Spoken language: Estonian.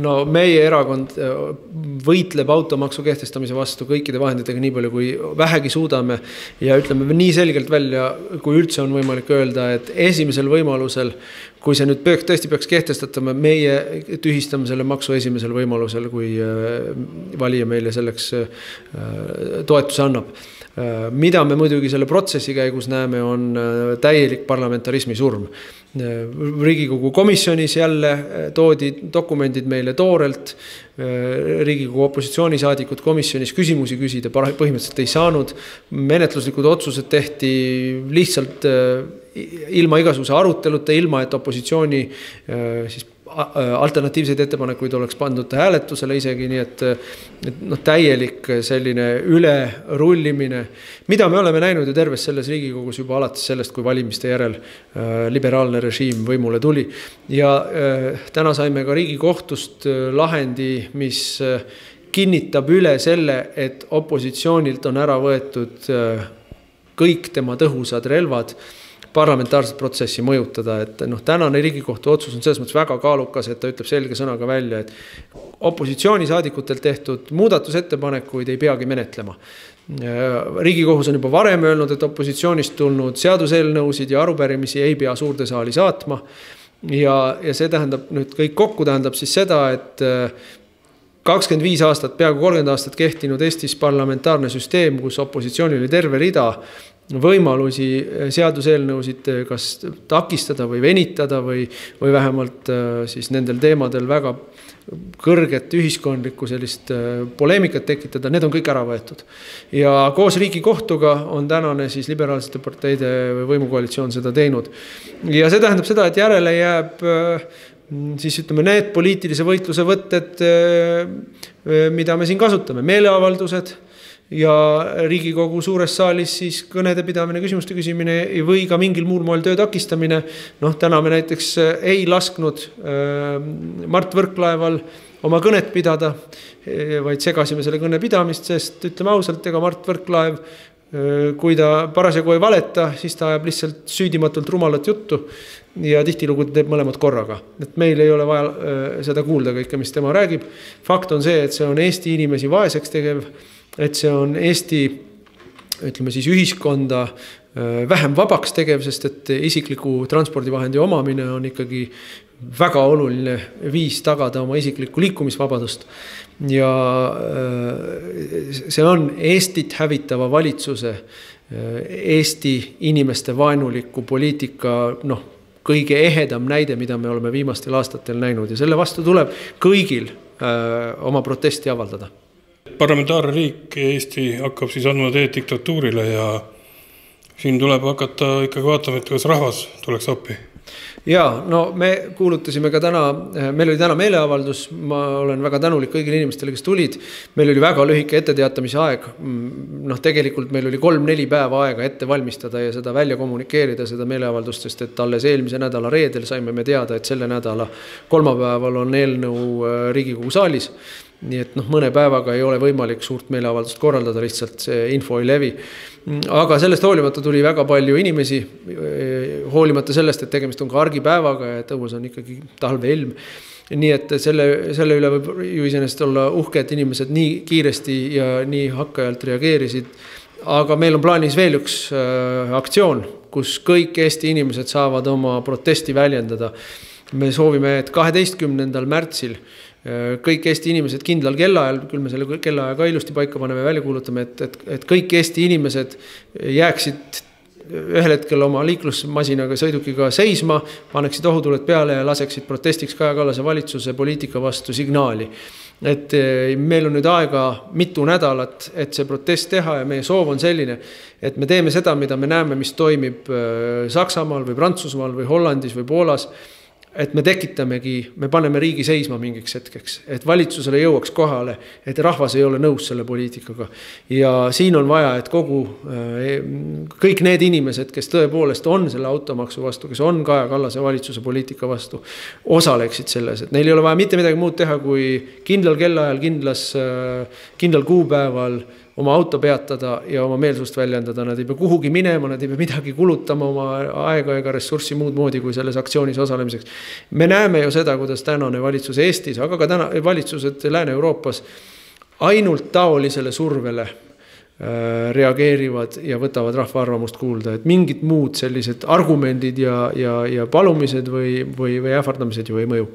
no meie erakond võitleb automaksu kehtestamise vastu kõikide vahenditega, nii palju kui vähegi suudame. ja ütleme nii selgelt välja, kui üldse on võimalik öelda, et esimesel võimalusel, kui see nüüd peaks, tõesti peaks kehtestatama, meie tühistame selle maksu esimesel võimalusel, kui valija meile selleks toetuse annab mida me muidugi selle protsessi käigus näeme, on täielik parlamentarismi surm riigikogu komisjonis jälle toodi dokumendid meile toorelt. Riigikogu opositsioonisaadikud komisjonis küsimusi küsida põhimõtteliselt ei saanud. menetluslikud otsused tehti lihtsalt ilma igasuguse aruteluta, ilma et opositsiooni siis alternatiivseid ettepanekuid oleks pandud hääletusele isegi, nii et, et noh, täielik selline ülerullimine, mida me oleme näinud ju terves selles Riigikogus juba alates sellest, kui valimiste järel äh, liberaalne režiim võimule tuli. ja äh, täna saime ka Riigikohtust äh, lahendi, mis äh, kinnitab üle selle, et opositsioonilt on ära võetud äh, kõik tema tõhusad relvad parlamentaarset protsessi mõjutada, et noh, tänane Riigikohtu otsus on selles mõttes väga kaalukas, et ta ütleb selge sõnaga välja, et opositsioonisaadikutelt tehtud muudatusettepanekuid ei peagi menetlema. riigikohus on juba varem öelnud, et opositsioonist tulnud seaduseelnõusid ja arupärimisi ei pea suurde saali saatma. ja, ja see tähendab nüüd kõik kokku tähendab siis seda, et kakskümmend viis aastat, peaaegu kolmkümmend aastat kehtinud Eestis parlamentaarne süsteem, kus opositsioonil oli terve rida võimalusi eh, seaduseelnõusid eh, kas takistada või venitada või, või vähemalt eh, siis nendel teemadel väga kõrget ühiskondlikku sellist poleemikat tekitada, need on kõik ära võetud. ja koos Riigikohtuga on tänane siis liberaalsete parteide võimukoalitsioon seda teinud. ja see tähendab seda, et järele jääb siis ütleme, need poliitilise võitluse võtted, mida me siin kasutame, meeleavaldused ja Riigikogu suures saalis siis kõnede pidamine, küsimuste küsimine või ka mingil muul moel töö takistamine. noh, täna me näiteks äh, ei lasknud äh, Mart Võrklaeval oma kõnet pidada, äh, vaid segasime selle kõne pidamist, sest ütleme ausalt, ega Mart Võrklaev kui ta parasjagu ei valeta, siis ta ajab lihtsalt süüdimatult rumalat juttu ja tihtilugu teeb mõlemad korraga, et meil ei ole vaja seda kuulda kõike, mis tema räägib. fakt on see, et see on Eesti inimesi vaeseks tegev et see on Eesti ütleme siis ühiskonda äh, vähem vabaks tegev, sest et isikliku transpordivahendi omamine on ikkagi väga oluline viis tagada oma isiklikku liikumisvabadust. ja äh, see on Eestit hävitava valitsuse, äh, Eesti inimeste vaenuliku poliitika noh, kõige ehedam näide, mida me oleme viimastel aastatel näinud ja selle vastu tuleb kõigil öö, oma protesti avaldada parlamentaarne riik Eesti hakkab siis andma teed diktatuurile ja siin tuleb hakata ikkagi vaatama, et kas rahvas tuleks appi ja no me kuulutasime ka täna, meil oli täna meeleavaldus, ma olen väga tänulik kõigile inimestele, kes tulid. meil oli väga lühike etteteatamise aeg. noh, tegelikult meil oli kolm-neli päeva aega ette valmistada ja seda välja kommunikeerida, seda meeleavaldust, sest et alles eelmise nädala reedel saime me teada, et selle nädala kolmapäeval on eelnõu äh, Riigikogu saalis nii et noh, mõne päevaga ei ole võimalik suurt meeleavaldust korraldada, lihtsalt see info ei levi. aga sellest hoolimata tuli väga palju inimesi, hoolimata sellest, et tegemist on ka argipäevaga ja et õues on ikkagi talveilm nii et selle, selle üle võib ju iseenesest olla uhke, et inimesed nii kiiresti ja nii hakkajalt reageerisid. aga meil on plaanis veel üks äh, aktsioon, kus kõik Eesti inimesed saavad oma protesti väljendada. me soovime, et kaheteistkümnendal märtsil äh, kõik Eesti inimesed kindlal kellaajal, küll me selle kellaaja ka ilusti paika paneme, välja kuulutame, et, et, et kõik Eesti inimesed jääksid ühel hetkel oma liiklusmasinaga, sõidukiga seisma, paneksid ohutuled peale ja laseksid protestiks Kaja Kallase valitsuse poliitika vastu signaali. et eh, meil on nüüd aega mitu nädalat, et see protest teha ja meie soov on selline, et me teeme seda, mida me näeme, mis toimib eh, Saksamaal või Prantsusmaal või Hollandis või Poolas et me tekitamegi, me paneme riigi seisma mingiks hetkeks, et valitsusele jõuaks kohale, et rahvas ei ole nõus selle poliitikaga. ja siin on vaja, et kogu, äh, kõik need inimesed, kes tõepoolest on selle automaksu vastu, kes on Kaja Kallase valitsuse poliitika vastu, osaleksid selles, et neil ei ole vaja mitte midagi muud teha, kui kindlal kellaajal, kindlas, äh, kindlal kuupäeval oma auto peatada ja oma meelsust väljendada, nad ei pea kuhugi minema, nad ei pea midagi kulutama oma aega ega ressurssi muud moodi kui selles aktsioonis osalemiseks. me näeme ju seda, kuidas tänane valitsus Eestis, aga ka täna valitsused Lääne-Euroopas ainult taolisele survele äh, reageerivad ja võtavad rahva arvamust kuulda, et mingid muud sellised argumendid ja, ja, ja palumised või, või, või ähvardamised ju ei mõju